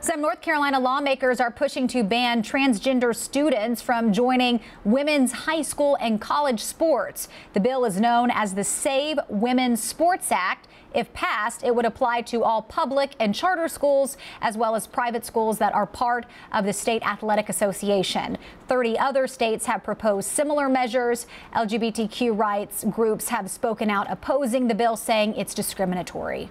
Some North Carolina lawmakers are pushing to ban transgender students from joining women's high school and college sports. The bill is known as the Save Women's Sports Act. If passed, it would apply to all public and charter schools, as well as private schools that are part of the State Athletic Association. 30 other states have proposed similar measures. LGBTQ rights groups have spoken out opposing the bill, saying it's discriminatory.